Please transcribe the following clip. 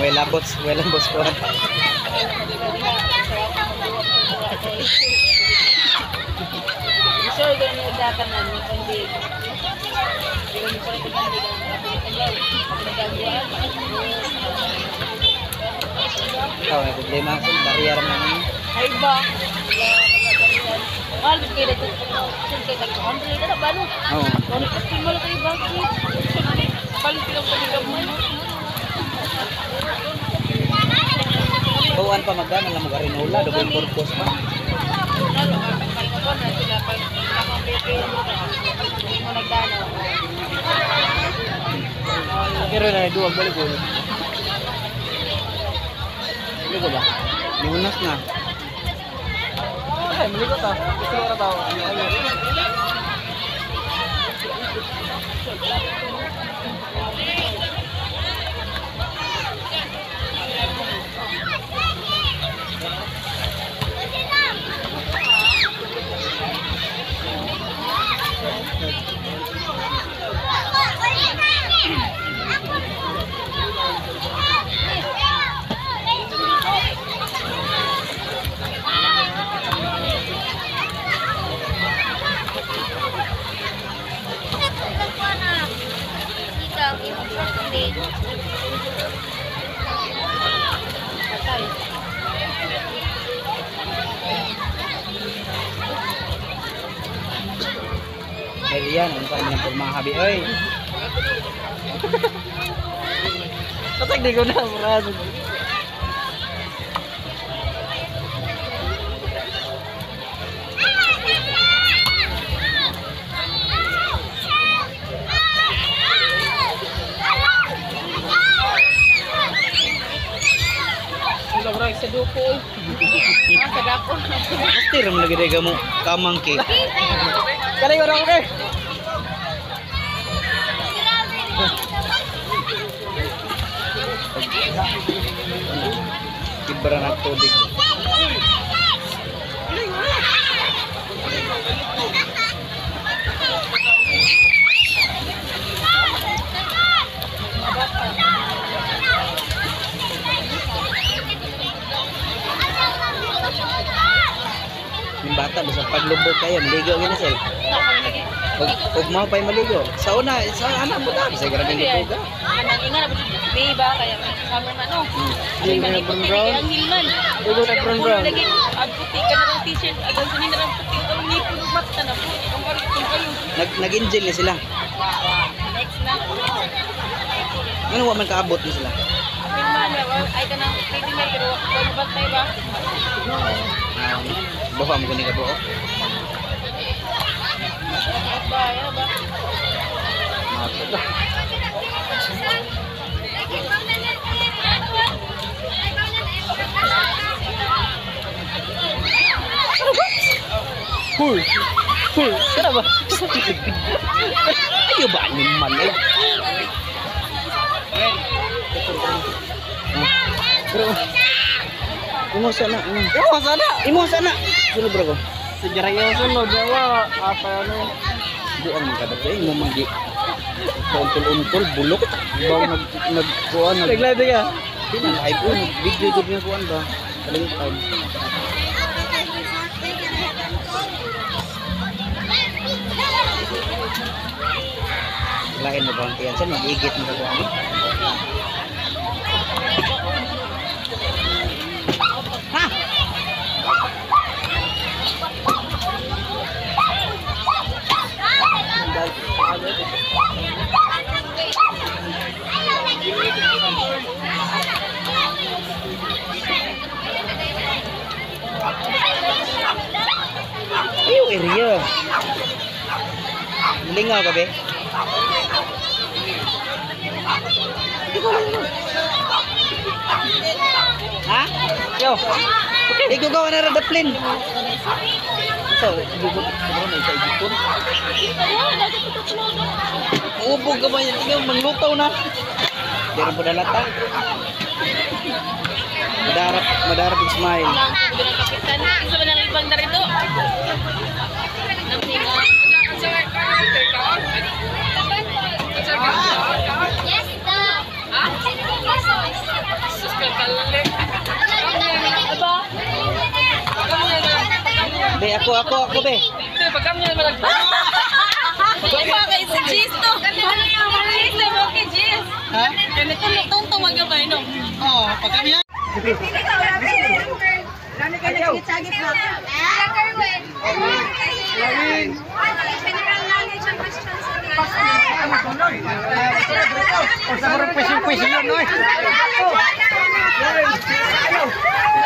Wala boss, wala boss ko. Sure, doon yung. Kundi, ko rin kaibigan. Nagagawa. Ikaw, may problema sa barrier naman. Ay ba? Mahal kayo na ito. Saan kayo nag-country? Ano ba? Ano? Oo. Ano kasi mo lang kayo bakit? Palit lang kami gamay. Bawan pa magana lang mo garinola, double purpose pa. Lalo, kapag mo ba na sila pag nakapipil mo na. Hindi mo nagdano. Pero na duwag balik ko. Ano ko ba? Limunas na. Ay, mali ko ta. Gusto ko ta. Patay. Yan. Ano sa mga mga habi? Oy! Tatag di ko na, brad. Sila bro, sa duko. Ah, sa dako. Pasti ram lagi dega mo kamang ki. Kali ko na okay. Ibra na tubig. Yung bata bisag paglubog kayo, maligo gini sel. Ug ug mao pay maligo. Sa una, sa ana mo ta bisag grabe ni puga. Anang inga na ba ba kaya summer man no. Hindi Hindi na man ipot brown. ang hilman. Dugo na brown brown. Lagi ang puti ka na ng t-shirt, agang sa nila ng puti ang nipon ng mata na po. Ang kung kayo. Nag nag-injil ni sila. Next na. Ano wa man kaabot ni sila. Apil man, ay ka nang pwede na pero wala bantay ba? Bawa mo kini kabuo. Bahaya, Bang. Mati dah. Ayo banyak mana lah. Sana. Imos sana. Imos sana. Sejarahnya sunod Jawa apa nih? Di ang magkadap eh. Imo manggi. Untol-untol, bulok. Bawa nag nagkuan nag. Naglado ka? Di na live ko. Video gud nga kuan ba. Kaling time. Lain mo ba ang tiyan? Saan mag-igit mo ka kuan? Lingaw ka be? Ha? Yo. Ka na ra daplin. Ito, igo ko na may sa igipon. Ubog ka ba yan? Tingnan, manglukaw na. Pero po dalata. Madarap, madarap yung smile. Kapitan. Isa ba nang ibang narito? Naminga. Ako, ako, ako, be. Ito, pag kami naman nag... Ikaw kay si Jis to. Ano yung mga Jis na mo kay Jis? Ha? Ganito na itong tumagabay, no? Oo, pag kami yan. Sa marang pwesi-pwesi yun, no? Kawahin